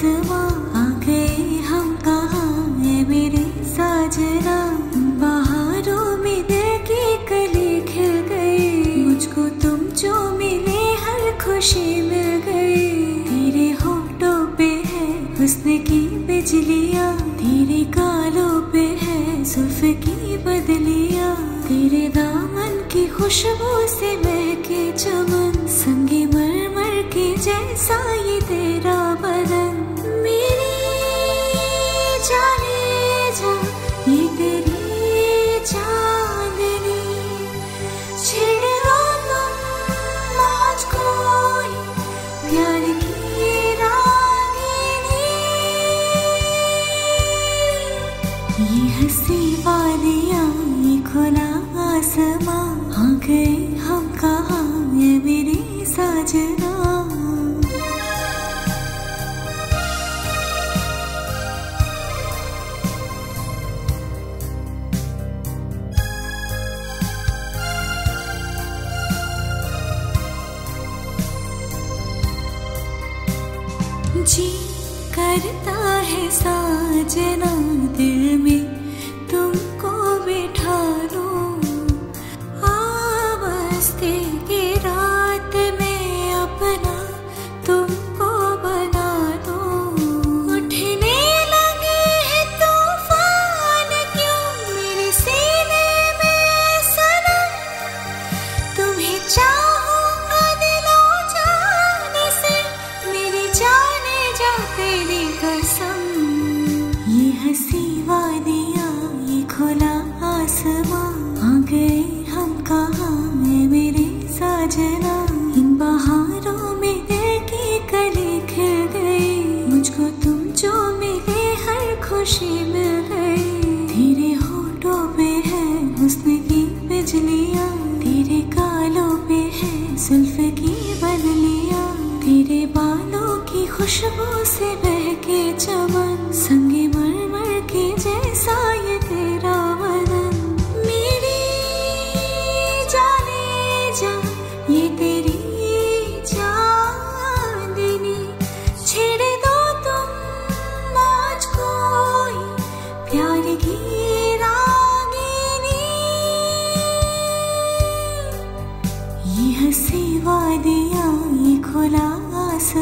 आसमां हम कहाँ मेरे की कली खिल गई। मुझको तुम जो मिले, हर खुशी मिल गई। तेरे होठों पे है हुस्न की बिजलियाँ, तेरे गालों है सुल्फ की बदलियाँ। तेरे दामन की खुशबू से महके चमन, संगे मर मर के जैसा हँसी खुला आसमां आ हम कहाँ मेरे साजना। जी करता है साजना दिल में Namaste. मुझको तुम जो मिले, हर खुशी मिल गई। तेरे होठों पे है हुस्न की बिजलियाँ, तेरे कालों पे है सुल्फ की बदलियाँ, तेरे बालों की खुशबू से बहके सेवा दे खुला इस